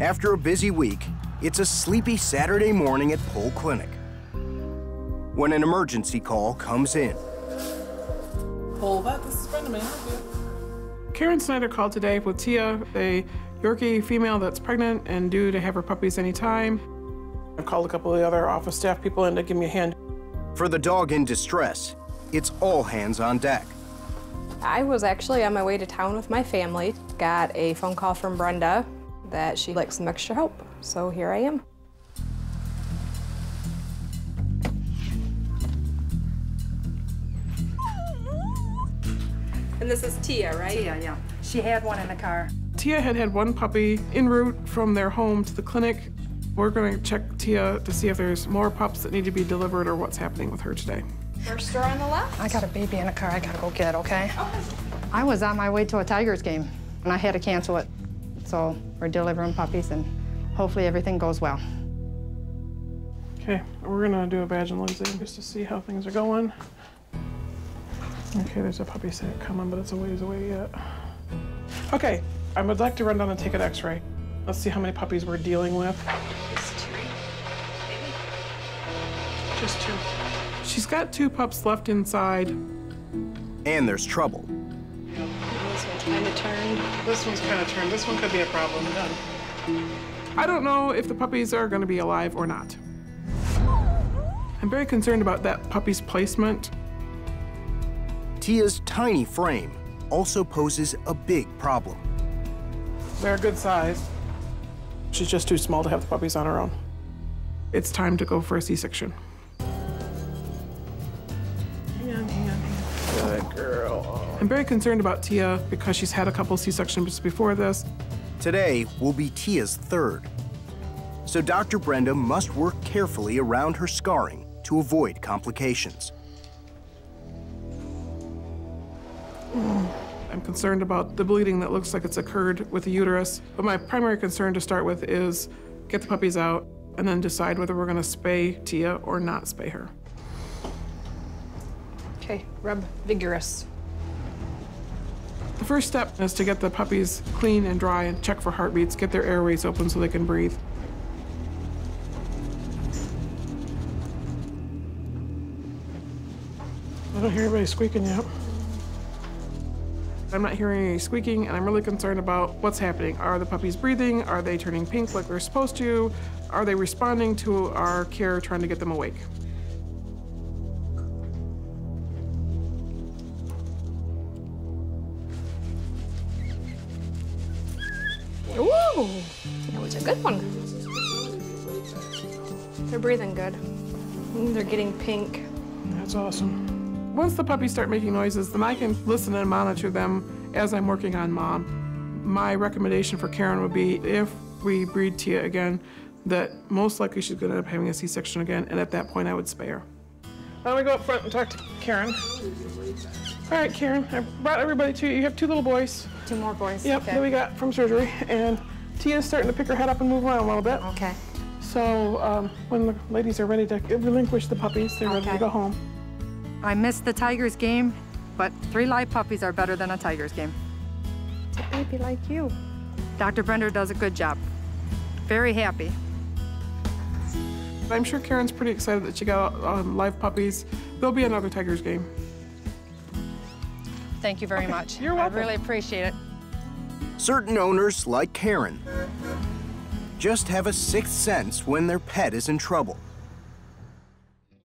After a busy week, it's a sleepy Saturday morning at Pol Clinic when an emergency call comes in. Pol vet, this is Brenda. May I help you? Karen Snyder called today with Tia, a Yorkie female that's pregnant and due to have her puppies anytime. I've called a couple of the other office staff people in to give me a hand. For the dog in distress, it's all hands on deck. I was actually on my way to town with my family. Got a phone call from Brenda that she'd like some extra help. So here I am. And this is Tia, right? Tia, yeah. She had one in the car. Tia had had one puppy en route from their home to the clinic. We're going to check Tia to see if there's more pups that need to be delivered or what's happening with her today. First door on the left. I got a baby in the car I gotta go get, okay? I was on my way to a Tigers game, and I had to cancel it. So we're delivering puppies, and hopefully everything goes well. Okay, we're gonna do a vaginal exam just to see how things are going. Okay, there's a puppy set coming, but it's a ways away yet. Okay, I would like to run down and take an x-ray. Let's see how many puppies we're dealing with. Just two. She's got two pups left inside. And there's trouble. This one's kind of turned. This one's kind of turned. This one could be a problem. Done. I don't know if the puppies are going to be alive or not. I'm very concerned about that puppy's placement. Tia's tiny frame also poses a big problem. They're a good size. She's just too small to have the puppies on her own. It's time to go for a C-section. Girl. I'm very concerned about Tia because she's had a couple C-sections before this. Today will be Tia's third. So Dr. Brenda must work carefully around her scarring to avoid complications. I'm concerned about the bleeding that looks like it's occurred with the uterus. But my primary concern to start with is get the puppies out and then decide whether we're gonna spay Tia or not spay her. Okay, rub vigorous. The first step is to get the puppies clean and dry and check for heartbeats, get their airways open so they can breathe. I don't hear anybody squeaking yet. I'm not hearing any squeaking, and I'm really concerned about what's happening. Are the puppies breathing? Are they turning pink like they're supposed to? Are they responding to our care trying to get them awake? That was a good one. They're breathing good. Mm, They're getting pink. That's awesome. Once the puppies start making noises, then I can listen and monitor them as I'm working on mom. My recommendation for Karen would be if we breed Tia again, that most likely she's gonna end up having a C-section again, and at that point I would spay her. Why don't we go up front and talk to Karen? All right, Karen, I brought everybody to you. You have two little boys. Two more boys. Yep, okay. that we got from surgery, and Tia's starting to pick her head up and move around a little bit. Okay. So um, when the ladies are ready to relinquish the puppies, they're ready to go home. I missed the Tigers game, but three live puppies are better than a Tigers game. It's a baby like you. Dr. Brenda does a good job. Very happy. I'm sure Karen's pretty excited that she got um, live puppies. There'll be another Tigers game. Thank you very Okay, much. you're welcome. I really appreciate it. Certain owners, like Karen, just have a sixth sense when their pet is in trouble.